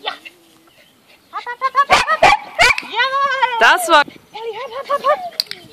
Ja. Hopp, hopp, hopp, hopp, hopp. Jawohl. Das war Elli, hopp, hopp, hopp, hopp.